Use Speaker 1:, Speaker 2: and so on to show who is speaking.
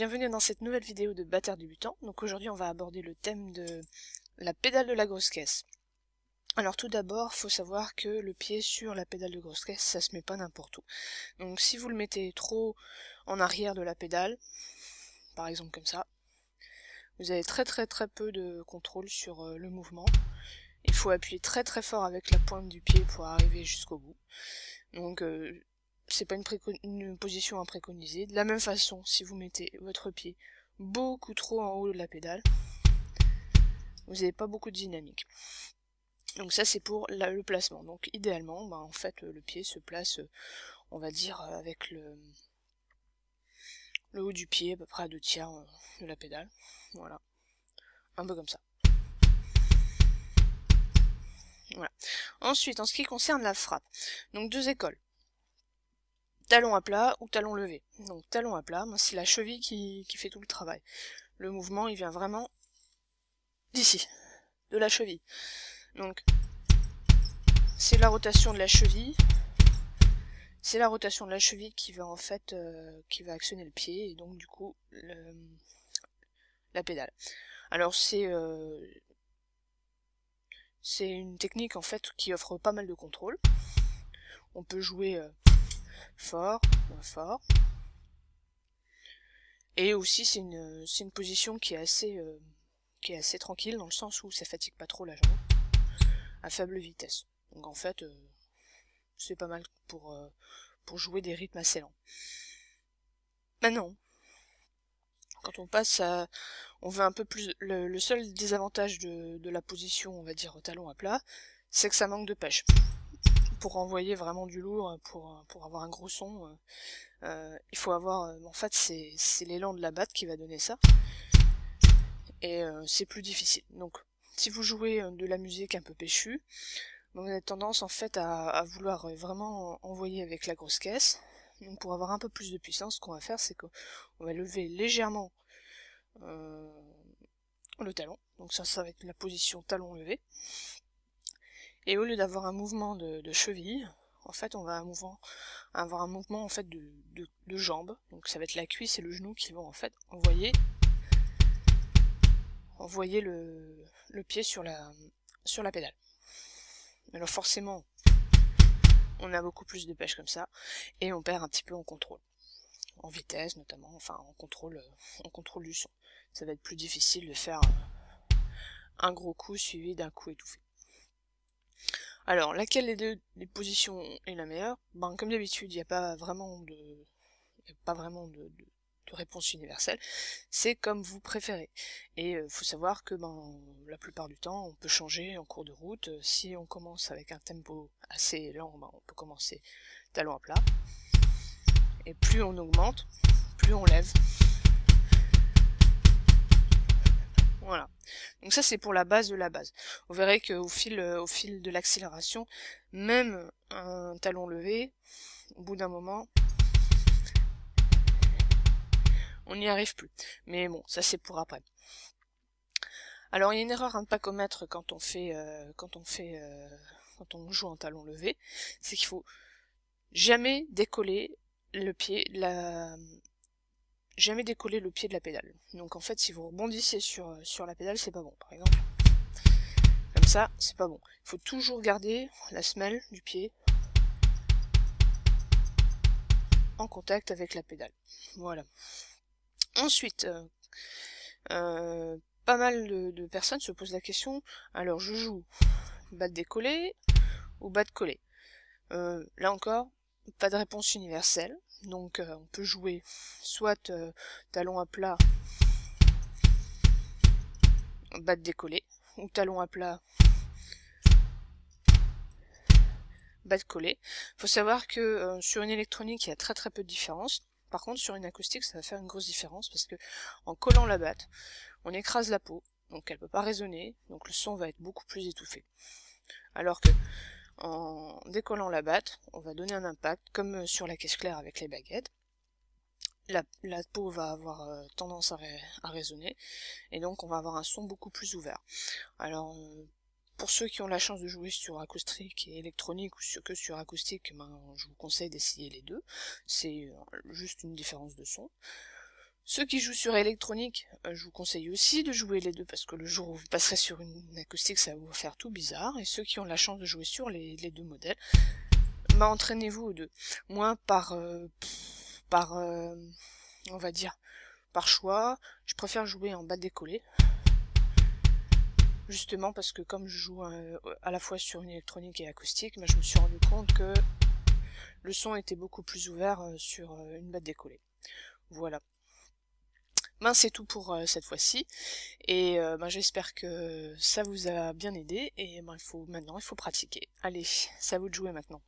Speaker 1: bienvenue dans cette nouvelle vidéo de Batteur débutant. Donc aujourd'hui on va aborder le thème de la pédale de la grosse caisse. Alors tout d'abord, faut savoir que le pied sur la pédale de grosse caisse, ça se met pas n'importe où. Donc si vous le mettez trop en arrière de la pédale, par exemple comme ça, vous avez très très très peu de contrôle sur euh, le mouvement. Il faut appuyer très très fort avec la pointe du pied pour arriver jusqu'au bout. Donc euh, c'est pas une, position à préconiser. De la même façon, si vous mettez votre pied beaucoup trop en haut de la pédale, vous n'avez pas beaucoup de dynamique. Donc ça c'est pour le placement. Donc idéalement, bah, en fait le pied se place, on va dire, avec le, haut du pied à peu près à deux tiers euh, de la pédale. Voilà. Un peu comme ça. Ensuite, en ce qui concerne la frappe, donc deux écoles talon à plat ou talon levé. Donc talon à plat, c'est la cheville qui, fait tout le travail. Le mouvement, il vient vraiment d'ici, de la cheville. Donc c'est la rotation de la cheville. C'est la rotation de la cheville qui va en fait euh, qui va actionner le pied et donc du coup la pédale. Alors c'est euh, c'est une technique en fait qui offre pas mal de contrôle. On peut jouer euh, fort, moins fort. Et aussi c'est une, position qui est assez euh, qui est assez tranquille dans le sens où ça fatigue pas trop la jambe à faible vitesse. Donc en fait euh, c'est pas mal pour euh, pour jouer des rythmes assez lents. Maintenant, quand on passe à on veut un peu plus le, seul désavantage de la position on va dire au talon à plat, c'est que ça manque de pêche pour envoyer vraiment du lourd, pour, pour avoir un gros son, euh, euh, il faut avoir... Euh, en fait, c'est l'élan de la batte qui va donner ça. Et c'est plus difficile. Donc, si vous jouez de la musique un peu péchue, vous avez tendance en fait à, vouloir vraiment envoyer avec la grosse caisse. Donc pour avoir un peu plus de puissance, ce qu'on va faire, c'est qu'on va lever légèrement le talon. Donc ça, ça va être la position talon levé. Et au lieu d'avoir un mouvement de, cheville, en fait, on va avoir un mouvement en fait de, jambes. Donc ça va être la cuisse et le genou qui vont en fait envoyer, envoyer le, pied sur la, sur la pédale. Alors forcément, on a beaucoup plus de pêche comme ça, et on perd un petit peu en contrôle. En vitesse notamment, enfin en contrôle, en contrôle du son. Ça va être plus difficile de faire un gros coup suivi d'un coup étouffé. Alors, laquelle des deux positions est la meilleure? Ben, comme d'habitude, il n'y a pas vraiment de, pas vraiment de, réponse universelle. C'est comme vous préférez. Et euh, faut savoir que ben, la plupart du temps, on peut changer en cours de route. Si on commence avec un tempo assez lent, ben, on peut commencer talon à plat. Et plus on augmente, plus on lève. Voilà. Donc ça c'est pour la base de la base. Vous verrez qu'au fil, euh, au fil de l'accélération, même un talon levé, au bout d'un moment, on n'y arrive plus. Mais bon, ça c'est pour après. Alors il y a une erreur à ne pas commettre quand on fait, euh, quand on fait, euh, quand on joue en talon levé, c'est qu'il faut jamais décoller le pied, la, jamais décoller le pied de la pédale. Donc en fait, si vous rebondissez sur, euh, sur la pédale, c'est pas bon, par exemple. Comme ça, c'est pas bon. Il faut toujours garder la semelle du pied en contact avec la pédale. Voilà. Ensuite, euh, euh, pas mal de, personnes se posent la question, alors je joue bas de décoller ou bas de coller. là encore, pas de réponse universelle. Donc euh, on peut jouer soit euh, talon à plat, bas de décollé, ou talon à plat, bas de collé. Faut savoir que euh, sur une électronique, il y a très très peu de différence. Par contre, sur une acoustique, ça va faire une grosse différence parce que en collant la batte, on écrase la peau, donc elle peut pas résonner, donc le son va être beaucoup plus étouffé. Alors que en décollant la batte, on va donner un impact, comme sur la caisse claire avec les baguettes. La, peau va avoir euh, tendance à, résonner, et donc on va avoir un son beaucoup plus ouvert. Alors, euh, pour ceux qui ont la chance de jouer sur acoustique et électronique, ou sur, que sur acoustique, ben, je vous conseille d'essayer les deux. C'est euh, juste une différence de son. Ceux qui jouent sur électronique, euh, je vous conseille aussi de jouer les deux parce que le jour où vous passerez sur une acoustique, ça va vous faire tout bizarre. Et ceux qui ont la chance de jouer sur les, deux modèles, bah entraînez-vous aux deux. Moi, par, euh, par, euh, on va dire, par choix, je préfère jouer en bas décollé. Justement parce que comme je joue à la fois sur une électronique et acoustique, bah, je me suis rendu compte que le son était beaucoup plus ouvert sur une batte décollée. Voilà. Ben, c'est tout pour euh, cette fois-ci. Et euh, ben, j'espère que ça vous a bien aidé. Et ben, il faut maintenant, il faut pratiquer. Allez, à vous de jouer maintenant.